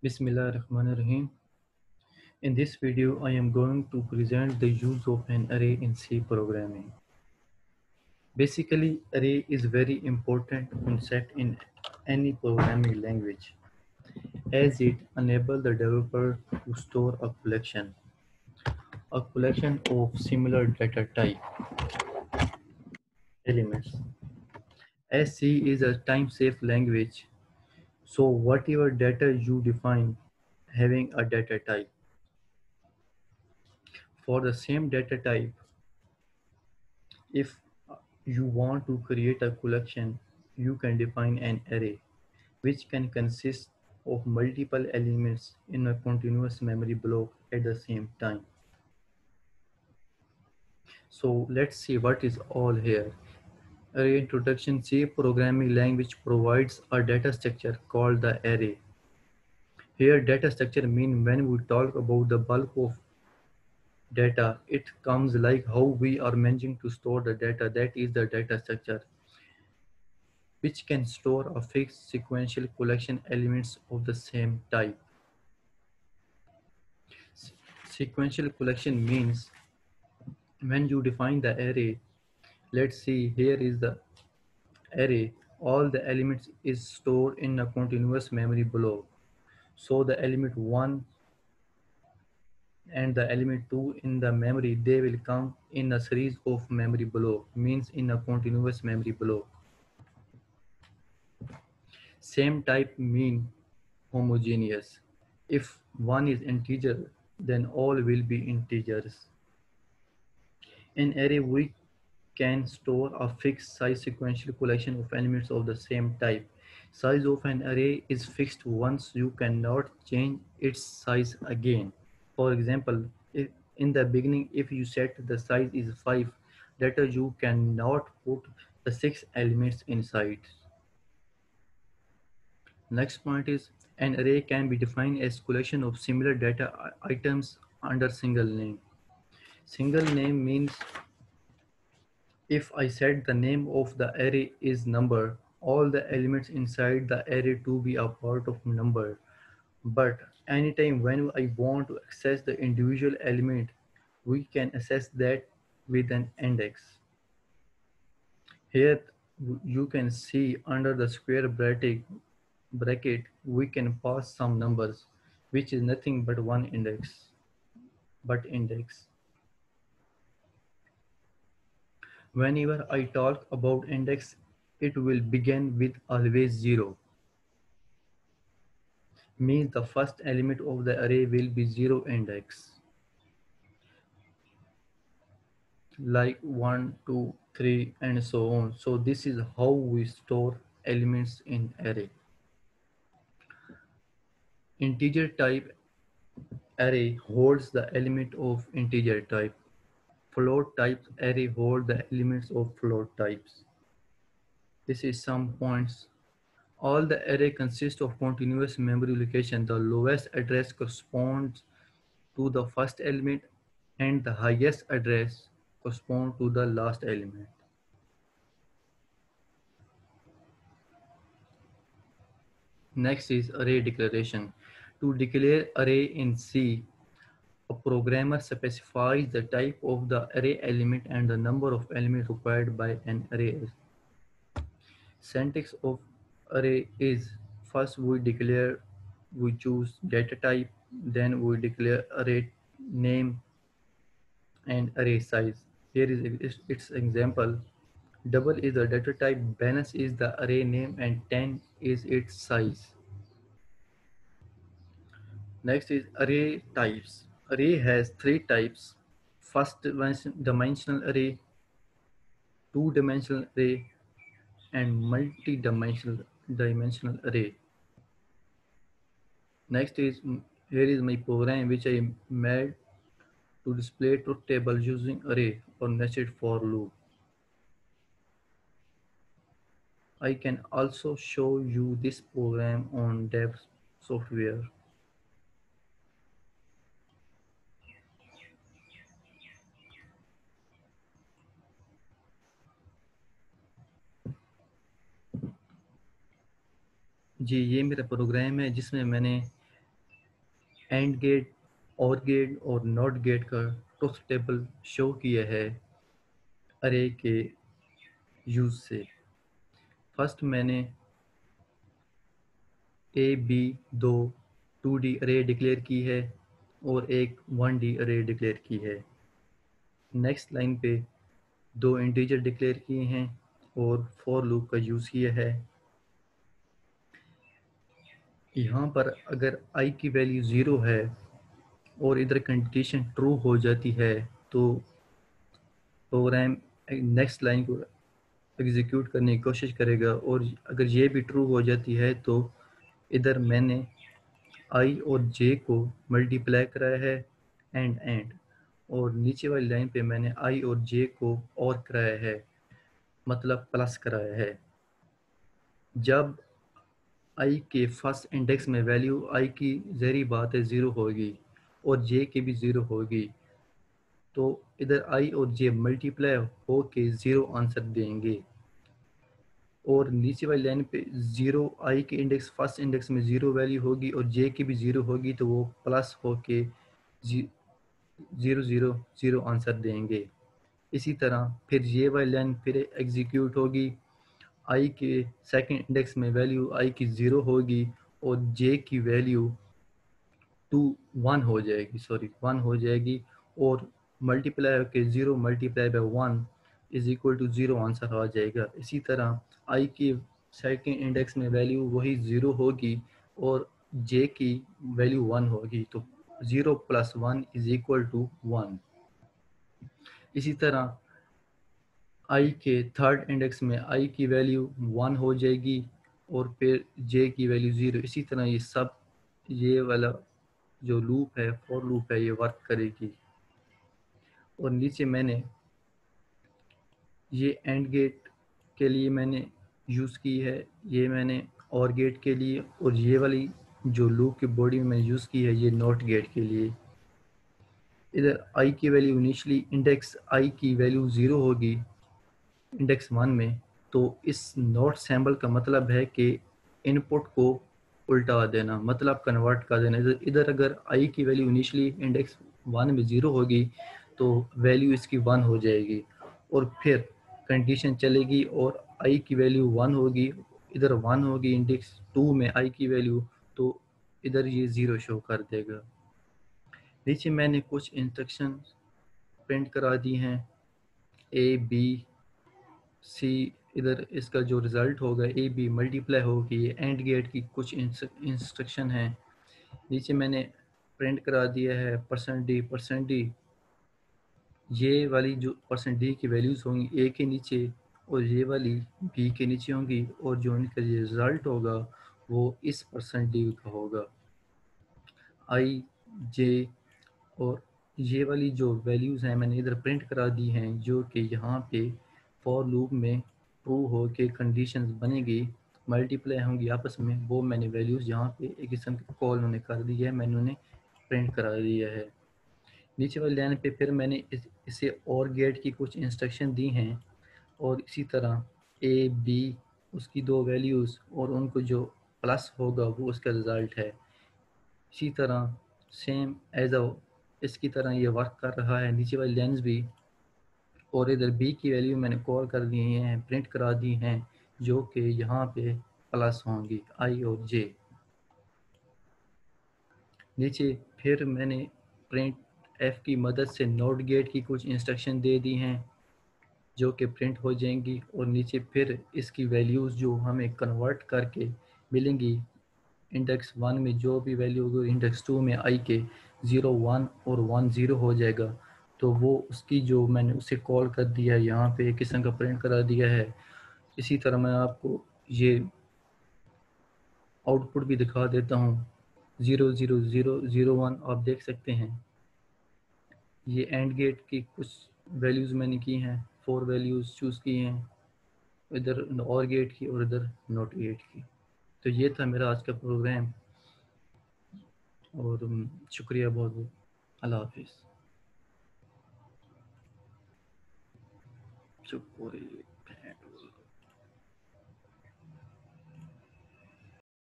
Bismillahirrahmanirrahim. In this video, I am going to present the use of an array in C programming. Basically, array is very important concept in any programming language as it enables the developer to store a collection, a collection of similar data type elements. As C is a time-safe language, so whatever data you define having a data type. For the same data type, if you want to create a collection, you can define an array, which can consist of multiple elements in a continuous memory block at the same time. So let's see what is all here. Array introduction C programming language provides a data structure called the array. Here data structure mean when we talk about the bulk of data, it comes like how we are managing to store the data. That is the data structure, which can store a fixed sequential collection elements of the same type. Sequential collection means when you define the array, let's see here is the array. All the elements is stored in a continuous memory block so the element 1 and the element 2 in the memory they will come in a series of memory block means in a continuous memory block same type mean homogeneous. If one is integer then all will be integers. In array we can store a fixed size sequential collection of elements of the same type. Size of an array is fixed once you cannot change its size again. For example, in the beginning, if you set the size is 5, data you cannot put the 6 elements inside. Next point is an array can be defined as collection of similar data items under single name. Single name means if I set the name of the array is number, all the elements inside the array to be a part of number. But anytime when I want to access the individual element, we can access that with an index. Here you can see under the square bracket, bracket we can pass some numbers, which is nothing but one index, but index. Whenever I talk about index, it will begin with always zero. Means the first element of the array will be zero index. Like one, two, three, and so on. So this is how we store elements in array. Integer type array holds the element of integer type float types array hold the elements of float types. This is some points. All the array consists of continuous memory location. The lowest address corresponds to the first element and the highest address corresponds to the last element. Next is array declaration. To declare array in C, a programmer specifies the type of the array element and the number of elements required by an array. Syntax of array is first we declare, we choose data type, then we declare array name and array size. Here is its example. Double is the data type, balance is the array name and 10 is its size. Next is array types array has three types. First dimensional array, two-dimensional array, and multi-dimensional dimensional array. Next is, here is my program which I made to display truth table using array or nested for loop. I can also show you this program on dev software. जी, ये मेरा programme है, जिसमें मैंने and gate और gate और not gate का truth table show किया है अरे के यूज़ से। फ़र्स्ट मैंने ए बी दो टू डी अरे डिक्लेयर की है और एक वन डी अरे डिक्लेयर की है। नेक्स्ट लाइन पे दो इंटीजर डिक्लेयर किए हैं और फॉर लूप का यूज़ किया है। यहाँ पर अगर आई की वैल्यू ज़ीरो है और इधर कंडीशन ट्रू हो जाती है तो प्रोग्राम नेक्स्ट लाइन को एग्जीक्यूट करने की कोशिश करेगा और अगर ये भी ट्रू हो जाती है तो इधर मैंने आई और जे को मल्टीप्लाई कराया है एंड एंड और नीचे वाली लाइन पे मैंने आई और जे को और कराया है मतलब प्लस कराया है। जब आई के फ़र्स्ट इंडेक्स में वैल्यू आई की जहरी बात है ज़ीरो होगी और जे की भी ज़ीरो होगी। तो इधर आई और जे मल्टीप्लाई हो के ज़ीरो आंसर देंगे। और नीचे वाली लाइन पे ज़ीरो आई के इंडेक्स फ़र्स्ट इंडेक्स में ज़ीरो वैल्यू होगी और जे की भी ज़ीरो होगी तो वो प्लस हो के ज़ीरो ज़ीरो ज़ीरो आंसर देंगे। इसी तरह फिर ये वाली लाइन फिर एग्जीक्यूट होगी। आई के सेकंड इंडेक्स में वैल्यू आई की ज़ीरो होगी और जे की वैल्यू टू वन हो जाएगी सॉरी वन हो जाएगी और मल्टीप्लाई के zero multiply by one is equal to zero answer आ जाएगा। इसी तरह आई की सेकेंड इंडेक्स में वैल्यू वही ज़ीरो होगी और जे की वैल्यू वन होगी तो zero plus one is equal to one इसी तरह आई के थर्ड इंडेक्स में आई की वैल्यू वन हो जाएगी और फिर जे की वैल्यू ज़ीरो। इसी तरह ये सब, ये वाला जो लूप है, फॉर लूप है, ये वर्क करेगी। और नीचे मैंने ये एंड गेट के लिए मैंने यूज़ की है, ये मैंने और गेट के लिए, और ये वाली जो लूप की बॉडी में यूज़ की है, ये नोट गेट के लिए। इधर आई की वैल्यू इनिशली इंडेक्स आई की वैल्यू ज़ीरो होगी इंडेक्स वन में तो इस नोट सैम्बल का मतलब है कि इनपुट को उल्टा देना मतलब कन्वर्ट कर देना। इधर अगर आई की वैल्यू इनिशली इंडेक्स वन में ज़ीरो होगी तो वैल्यू इसकी वन हो जाएगी। और फिर कंडीशन चलेगी और आई की वैल्यू वन होगी, इधर वन होगी इंडेक्स टू में आई की वैल्यू तो इधर ये ज़ीरो शो कर देगा। नीचे मैंने कुछ इंस्ट्रक्शन प्रिंट करा दी हैं ए बी सी, इधर इसका जो रिज़ल्ट होगा ए बी मल्टीप्लाई होगी एंड गेट की कुछ इंस्ट्रक्शन है। नीचे मैंने प्रिंट करा दिया है परसेंट डी परसेंट डी ये वाली जो परसेंट डी की वैल्यूज़ होंगी ए के नीचे, और ये वाली बी के नीचे होंगी, और जो इनका ये रिज़ल्ट होगा, वो इस परसेंट डी का होगा। आई जे और ये वाली जो वैल्यूज़ हैं, मैंने इधर प्रिंट करा दी हैं, जो कि यहाँ पे फॉर लूप में ट्रू हो के कंडीशन बनेगी मल्टीप्लाई होंगी आपस में वो मैंने वैल्यूज़ यहाँ पे एक किस्म की कॉल उन्होंने कर दी है मैंने उन्हें प्रिंट करा दिया है। नीचे वाली लाइन पे फिर मैंने इस, इसे और गेट की कुछ इंस्ट्रक्शन दी हैं और इसी तरह ए बी उसकी दो वैल्यूज़ और उनको जो प्लस होगा वो उसका रिज़ल्ट है। इसी तरह सेम एज अ इसकी तरह ये वर्क कर रहा है। नीचे वाली लाइन्स भी और इधर बी की वैल्यू मैंने कॉल कर दी हैं प्रिंट करा दी हैं, जो कि यहाँ पे प्लस होंगी आई और जे नीचे फिर मैंने प्रिंट एफ़ की मदद से नोट गेट की कुछ इंस्ट्रक्शन दे दी हैं, जो कि प्रिंट हो जाएँगी और नीचे फिर इसकी वैल्यूज़ जो हमें कन्वर्ट करके मिलेंगी इंडेक्स वन में जो भी वैल्यू होगी इंडेक्स टू में आई के ज़ीरो वन और वन ज़ीरो हो जाएगा। तो वो उसकी जो मैंने उसे कॉल कर दिया है यहाँ पे किस्म का प्रिंट करा दिया है। इसी तरह मैं आपको ये आउटपुट भी दिखा देता हूँ। Zero zero zero zero one आप देख सकते हैं। ये एंड गेट की कुछ वैल्यूज़ मैंने की हैं। फोर वैल्यूज़ चूज़ की हैं। इधर और गेट की और इधर नोट गेट की। तो ये था मेरा आज का प्रोग्राम। और शुक्रिया बहुत बहुत अल्लाह हाफिज़। 就不会